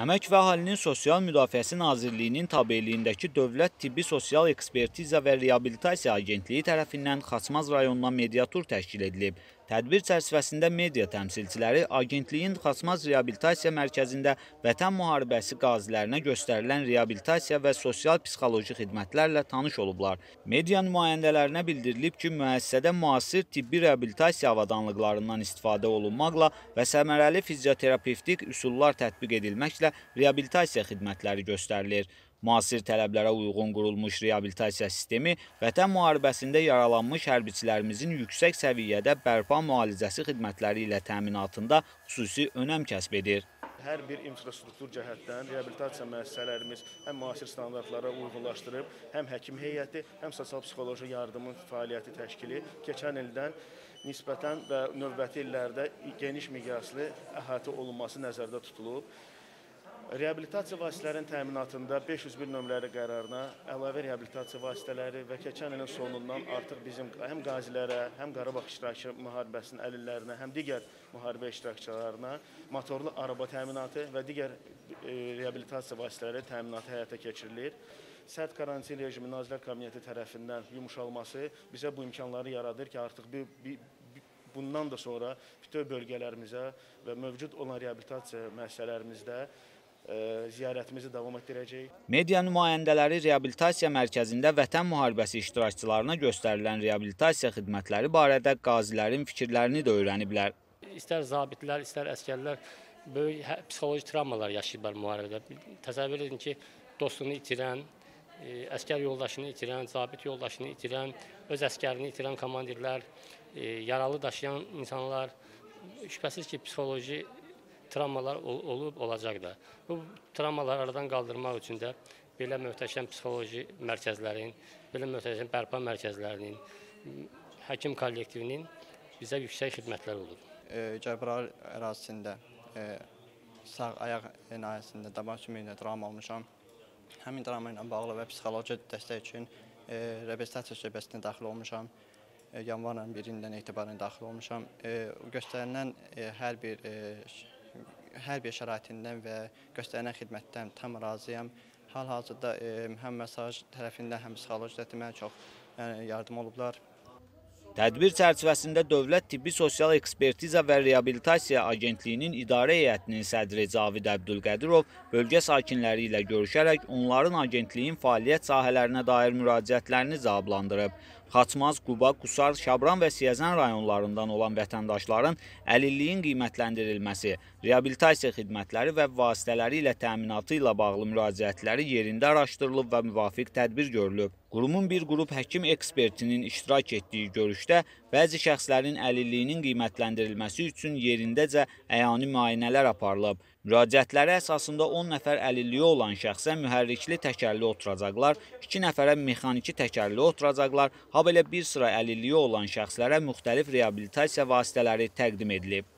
Əmək və Əhalinin Sosial Müdafiəsi Nazirliyinin tabeliyindəki Dövlət Tibbi Sosial Ekspertiza və Reabilitasiya Agentliyi tərəfindən Xaçmaz rayonuna mediatur təşkil edilib. Tədbir çərçivəsində media təmsilçiləri agentliyin Xaçmaz Reabilitasiya Mərkəzində vətən müharibəsi qazilərinə göstərilən reabilitasiya və sosial-psixoloji xidmətlərlə tanış olublar. Media nümayəndələrinə bildirilib ki, müəssisədə müasir tibbi reabilitasiya avadanlıqlarından istifadə olunmaqla və səmərəli fizioterapevtik üsullar tətbiq edilməklə reabilitasiya xidmətləri göstərilir. Müasir tələblərə uyğun qurulmuş reabilitasiya sistemi vətən müharibəsində yaralanmış hərbiçilərimizin yüksək səviyyədə bərpa müalicəsi xidmətləri ilə təminatında xüsusi önəm kəsb edir. Hər bir infrastruktur cəhətdən reabilitasiya müəssisələrimiz həm müasir standartlara uyğunlaşdırıb, həm həkim heyəti, həm sosial-psixoloji yardımın fəaliyyəti təşkili keçən ildən nisbətən və növbəti illərdə geniş miqyaslı əhatə olunması nəzərdə tutulub. Reabilitasiya vasitələrinin təminatında 501 nömrəli qərarına əlavə reabilitasiya vasitələri və keçən ilin sonundan artıq bizim həm qazilərə, həm Qarabağ iştirakçı müharibəsinin əlillərinə, həm digər müharibə iştirakçılarına motorlu araba təminatı və digər e, reabilitasiya vasitələri təminatı həyata keçirilir. Sərt karantin rejimi Nazirlər Kabineti tərəfindən yumuşalması bizə bu imkanları yaradır ki, artıq bir, bir bundan da sonra bütöv bölgələrimizə və mövcud olan reabilitasiya müəssisələrimizdə ziyarətimizi davam etdirəcəyik. Media nümayəndələri reabilitasiya mərkəzində vətən müharibəsi iştirakçılarına göstərilən reabilitasiya xidmətləri barədə qazilərin fikirlərini də öyrəniblər. İstər zabitlər, istər əskərlər böyük hə, psixoloji travmalar yaşayıblar müharibədə. Təsəvvür edin ki, dostunu itirən, e, əskər yoldaşını itirən, zabit yoldaşını itirən, öz əskərini itirən komandirlər, e, yaralı daşıyan insanlar şübhəsiz ki, psixoloji travmalar olub, olacaq da. Bu travmaları aradan qaldırmaq üçün də belə möhtəşəm psixoloji mərkəzlərin, belə möhtəşəm bərpa mərkəzlərinin, həkim kollektivinin bizə yüksək xidmətlər olur. Cəbrayıl ərazisində e, sağ ayaq nahiyəsində damar sümüyündə travma olmuşam. Həmin travma ilə bağlı və psixoloji dəstək üçün e, reabilitasiya şöbəsinə daxil olmuşam. E, yanvarın 1-dən etibarən daxil olmuşam. Göstərilən hər bir hər bir şəraitindən və göstərilən xidmətdən tam razıyam. Hal-hazırda e, həm mesaj tərəfindən, həm psixoloji cəhətdən mənə çox yəni, yardım olublar. Tədbir çərçivəsində Dövlət Tibbi Sosial Ekspertiza və Reabilitasiya Agentliyinin idarə heyətinin sədri Cavid Əbdülqədirov bölgə sakinləri ilə görüşərək onların agentliyin fəaliyyət sahələrinə dair müraciətlərini cavablandırıb. Xaçmaz, Quba, Qusar, Şabran və Siyəzən rayonlarından olan vətəndaşların əlilliyin qiymətləndirilməsi, reabilitasiya xidmətləri və vasitələri ilə təminatı ilə bağlı müraciətləri yerində araşdırılıb və müvafiq tədbir görülüb. Qurumun bir qrup həkim ekspertinin iştirak etdiyi görüşdə bəzi şəxslərin əlilliyinin qiymətləndirilməsi üçün yerindəcə əyani müayinələr aparılıb. Müraciətləri əsasında 10 nəfər əlilliyi olan şəxsə mühərrikli təkərli oturacaqlar, 2 nəfərə mexaniki təkərli oturacaqlar, ha belə bir sıra əlilliyi olan şəxslərə müxtəlif reabilitasiya vasitələri təqdim edilib.